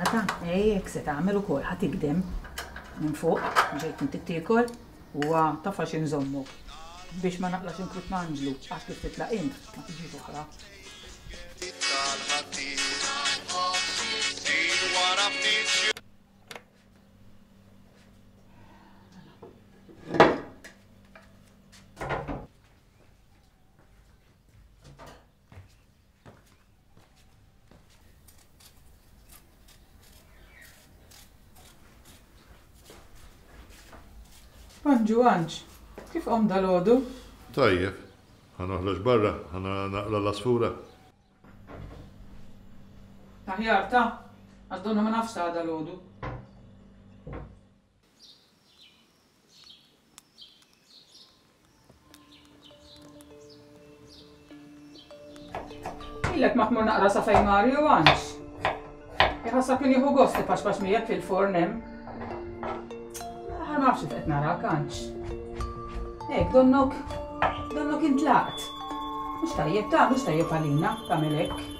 Għada, ej, hekk se tagħmel ukoll ħa tigdem minn fuq, ġejt inti tiekol, huwa taf għax inżommok, biex ma naqlax inkwiet ma' anġlu, għax kif titlaq int, ma tiġix oħra. Anġu, Anġ, kif qom dalgħodu? Tajjeb, ħa noħroġ barra, ħa naqra l-għasfura. Aħjar ta, għax donna ma nafx ta dalgħodu. Ilek ma tmur naqra sa fejn Mario għanx. Iħassa kien jieħu gost li paċpaċ miegħek fil-forn hemm. Aħar ma nafx qed nara kanx. Ek, donnok, donnok intlaqt. Mhux tajjeb ta' mhux tajjeb għalina tagħmel hekk.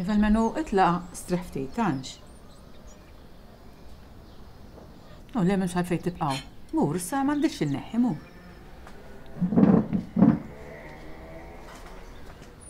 Iva l-menu itla strih ftit tantx. U le minn xalfej tibqaw. Mur, sa m'għandix inneħħi mur.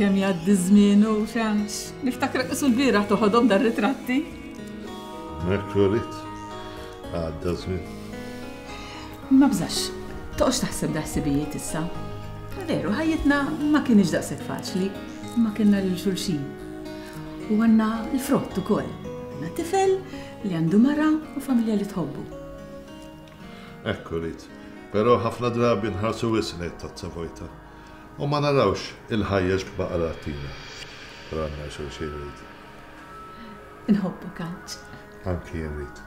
Kemm jgħaddi ż-żmien u x'hemmx. Niftakrek isu l-bieraħ toħodhom dar-ritratti. Hekk urid. Għadda żmien. Ma bżax, toqgħodx taħseb daħsibijiet issa. Veru, ħajjitna ma kienx daqshekk faċli, ma kienna lil xulxin. U għandna l-frott ukoll. Għandna tifel li għandu mara u familja li tħobbu. Hekk urid. Però ħafna drabi nħarsu wisq lejn tazza vojta u ma narawx il-ħajja x'baqra ttina. Però għandna xulxin Reid. Inħobbok Anġ. Anki jien Reid.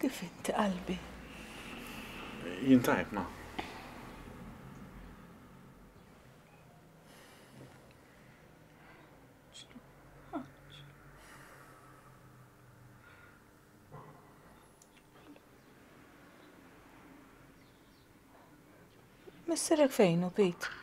Kif inti qalbi? Jien tajb ma. Missierek fejn hu, Pete?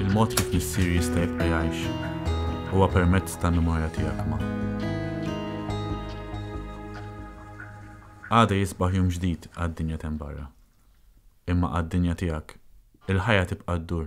Il-mod kif missier jista' jibqa' jgħix huwa permezz tal-memorja tiegħek ma'. Għada jisbaħ jum ġdid għad-dinja t'hemm barra. Imma għad-dinja tiegħek, il-ħajja tibqa' ddur